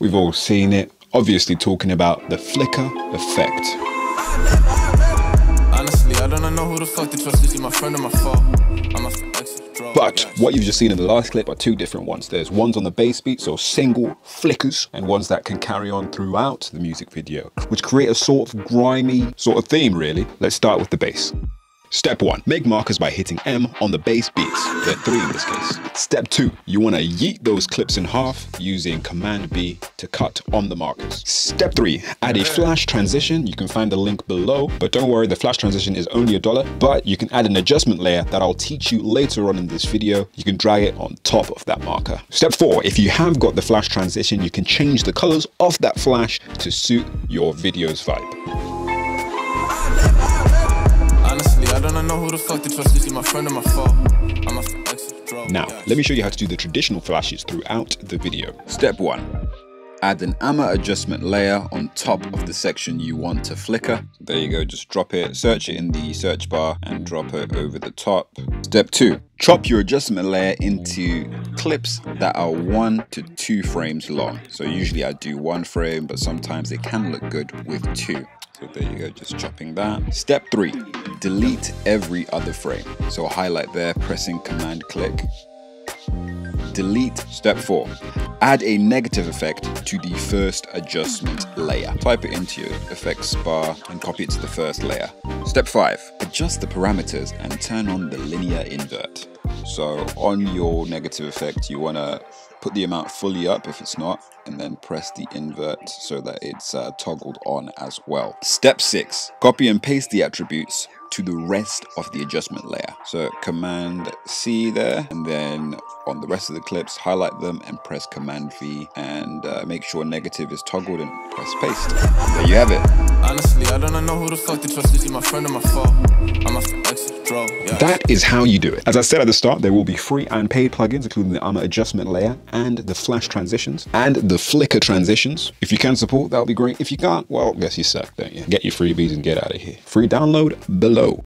We've all seen it. Obviously talking about the flicker effect. Honestly, I don't know who the fuck to trust. Is he my friend or my foe? I'm a but what you've just seen in the last clip are two different ones. There's ones on the bass beat, so single flickers, and ones that can carry on throughout the music video, which create a sort of grimy sort of theme really. Let's start with the bass. Step 1. Make markers by hitting M on the bass beats. There are three in this case. Step 2. You want to yeet those clips in half using Command B to cut on the markers. Step 3. Add a flash transition. You can find the link below, but don't worry, the flash transition is only a dollar, but you can add an adjustment layer that I'll teach you later on in this video. You can drag it on top of that marker. Step 4. If you have got the flash transition, you can change the colors of that flash to suit your video's vibe. Now, let me show you how to do the traditional flashes throughout the video. Step 1. Add an AMA adjustment layer on top of the section you want to flicker. There you go, just drop it, search it in the search bar and drop it over the top. Step 2. Chop your adjustment layer into clips that are 1 to 2 frames long. So usually I do 1 frame, but sometimes it can look good with 2. So there you go, just chopping that. Step three, delete every other frame. So highlight there, pressing command click. Delete. Step four, add a negative effect to the first adjustment layer. Type it into your effects bar and copy it to the first layer. Step five, adjust the parameters and turn on the linear invert. So on your negative effect, you wanna put the amount fully up if it's not, and then press the invert so that it's uh, toggled on as well. Step 6. Copy and paste the attributes to the rest of the adjustment layer. So Command C there, and then on the rest of the clips, highlight them and press Command V and uh, make sure negative is toggled and press paste. There you have it. Honestly, I don't know who the fuck to trust. Is he my friend or my foe? I'm a. That is how you do it. As I said at the start, there will be free and paid plugins, including the AMA adjustment layer and the flash transitions and the flicker transitions. If you can support, that would be great. If you can't, well, I guess you suck, don't you? Get your freebies and get out of here. Free download below.